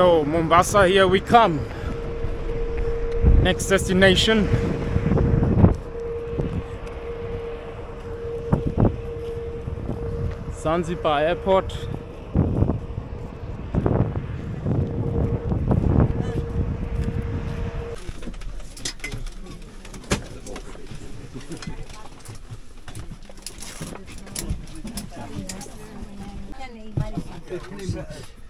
So Mombasa, here we come. Next destination. Zanzibar Airport.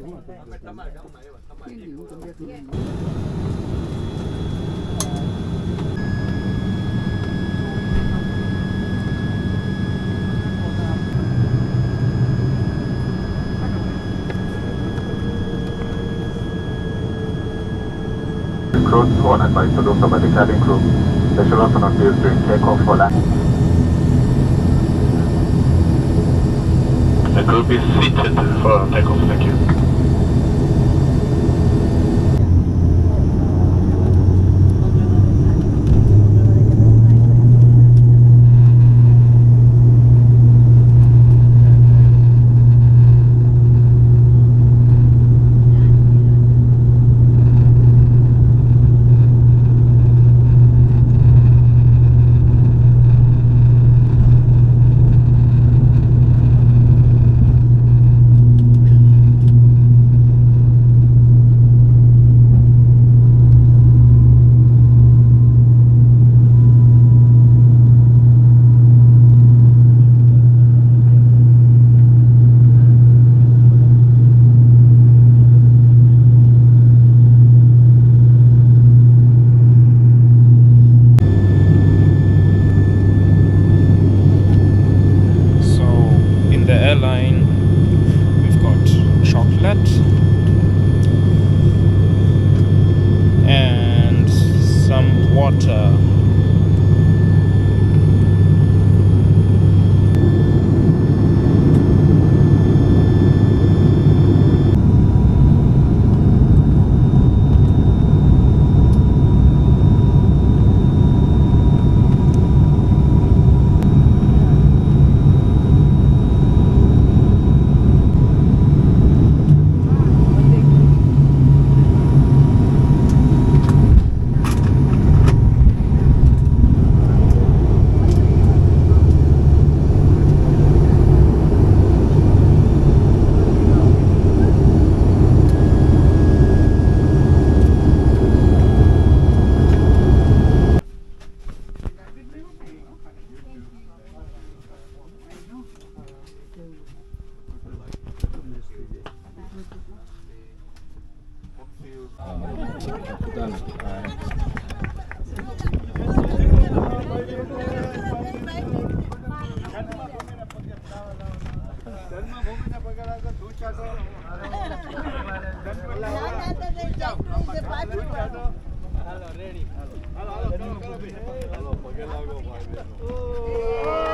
Crew to unadvised to do so by the cabin crew. They should also not be during takeoff or landing. The group is seated for takeoff, thank you.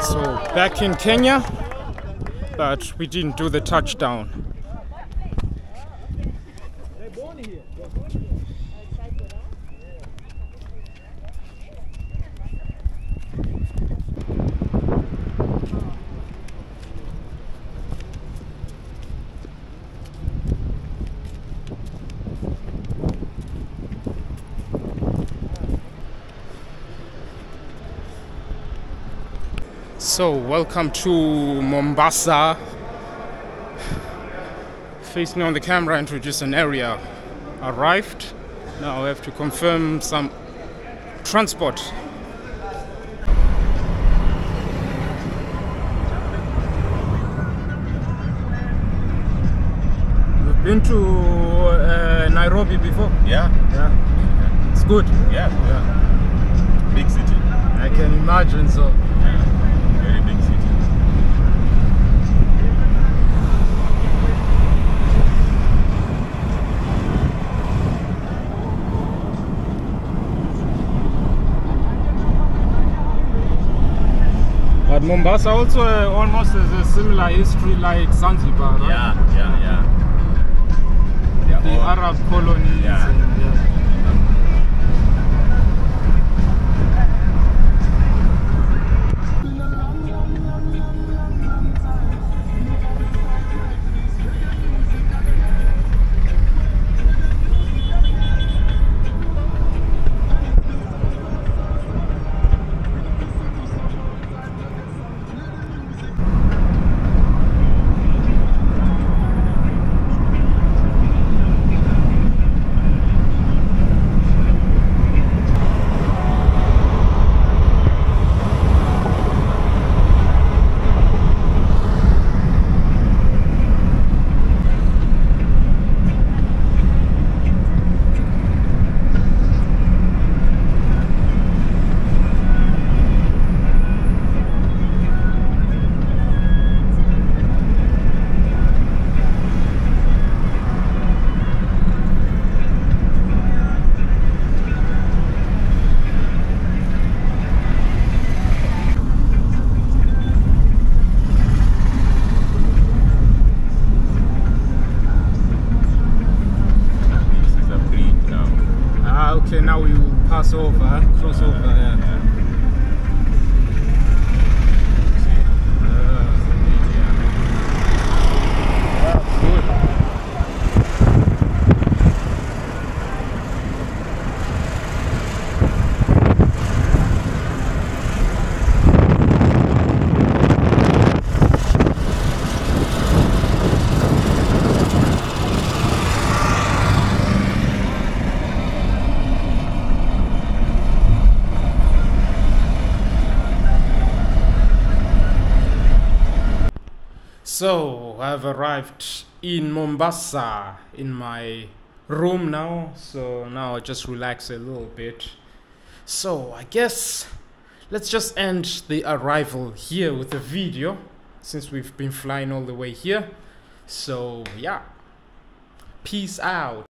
So back in Kenya, but we didn't do the touchdown. So, welcome to Mombasa. Facing on the camera, introduce an area. Arrived. Now I have to confirm some transport. You've been to uh, Nairobi before? Yeah, Yeah. It's good. yeah, Yeah. big city. I can imagine so. Mombasa also uh, almost has a similar history like Zanzibar, right? Yeah, yeah, yeah. The Arab colonies. Yeah. and, yeah. Okay, now we will pass over, cross over. Yeah. Yeah. So I've arrived in Mombasa in my room now. So now I just relax a little bit. So I guess let's just end the arrival here with a video since we've been flying all the way here. So yeah. Peace out.